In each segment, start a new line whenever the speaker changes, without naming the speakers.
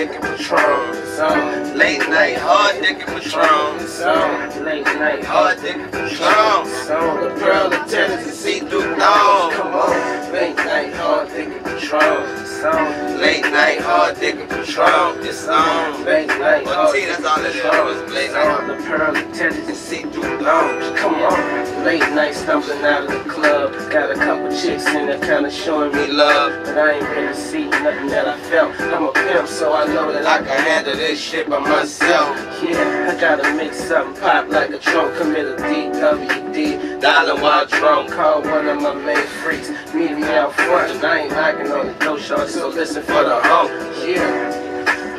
hard dick and Patron.
So,
Late night, hard dick and Patron.
so, late night,
Hard dick and Patron.
so, the pearl of Tennessee.
See-through thong.
Come on, late night, hard thinking Patron. So,
Late night, hard dick and Patron. It's on.
late night,
But
hard
T, that's all it is. Late
So,
night.
the pearl of Tennessee.
See-through thong.
Come on, late night stumbling out of the club. Got a couple chicks in there kinda showing me
love.
But I ain't really see nothing that I felt. I'm a pimp, so I know that
I can handle this shit by myself.
Yeah, I gotta make something pop like a trunk, commit a DWD.
Dollar while drunk.
Call one of my main freaks, meet me out front. And I ain't knocking on the door, short, so listen for the hump. Yeah.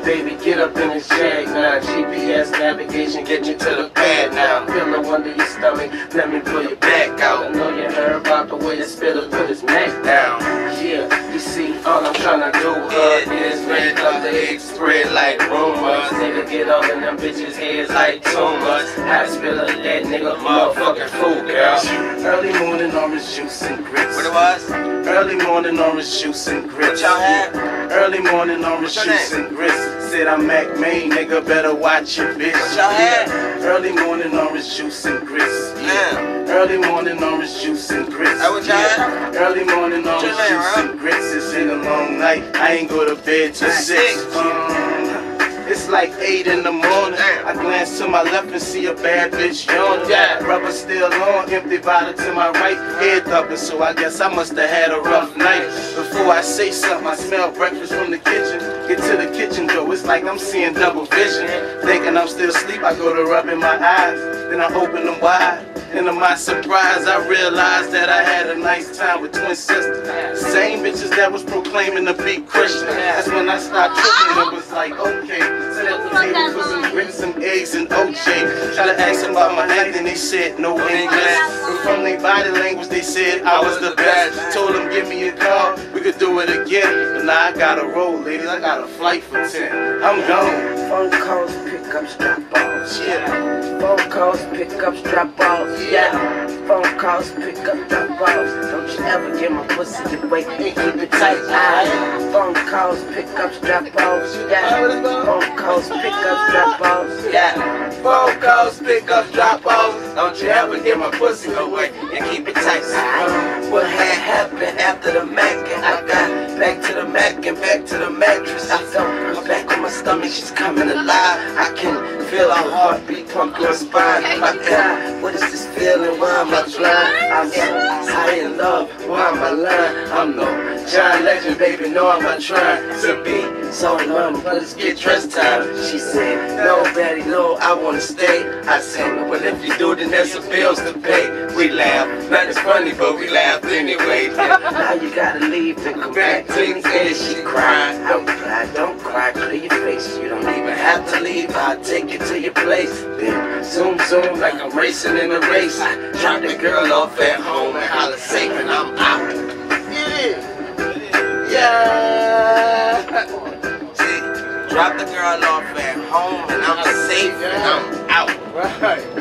Baby, get up in this jag now. GPS navigation, get you to the pad now. Pillow under your stomach, let me pull your back out. I know you heard about the way the spitter put his neck down. Yeah, you see, all I'm tryna do uh, is make up the spread like rumors. Nigga, get up in them bitches' heads like tumors. High spiller, that nigga, motherfucking fool, girl. Early morning orange juice and grits.
What it was?
Early morning orange juice and grits.
What y'all had?
Early morning orange juice and grits. Said I'm Mack Maine, nigga, better watch your bitch.
What?
Early morning orange juice and grits.
Yeah.
Early morning orange juice and grits.
That what y'all had?
Early morning orange juice and grits. It's been a long night. I ain't go to bed till six. Um, it's like eight in the morning. I glance to my left and see a bad bitch yawning.
Yeah.
Rubber still on, empty bottle to my right, head thumping. So I guess I must have had a rough night. Before I say something, I smell breakfast from the kitchen. It's like I'm seeing double vision. Thinking I'm still asleep, I go to rubbing my eyes. Then I open them wide. And to my surprise, I realized that I had a nice time with twin sisters. Same bitches that was proclaiming to be Christian. That's when I started tripping and was like, okay. Set up the some eggs, and OJ. Try to ask them about my acting, they said no English. But from their body language, they said I was the best. Told them, give me a call, we could do it again. But now I gotta roll, ladies. I got a flight for 10. I'm gone.
Phone calls, pickups, drop balls.
Yeah.
Phone calls, pickups, drop balls. Yeah. Phone calls, pick up drop balls. Don't you ever get my pussy wait and keep it tight. Aye. Phone calls, pickups, drop balls. Yeah. Phone calls, pickups, drop balls.
Yeah. Phone calls, pickups, drop offs. Don't you ever get my pussy away and keep it tight. What had happened after the Mac and I got back to the Mac and back to the mattress. I felt her back on my stomach, she's coming alive. I can feel her heartbeat pump her spine. My God, Legend, baby. No, I'm not trying to be so alone, but it's get dressed time. She said, No, daddy, no, I wanna stay. I said, Well, if you do, then there's some bills to pay. We laugh, nothing's funny, but we laugh anyway.
Now you gotta leave and come
Back to the and she cried.
Don't cry, don't cry, clear your face. You don't even have to leave. I'll take you to your place.
Then zoom, zoom, like I'm racing in a race. I drop the girl off at home and holler and I'm safe and I'm out. Right.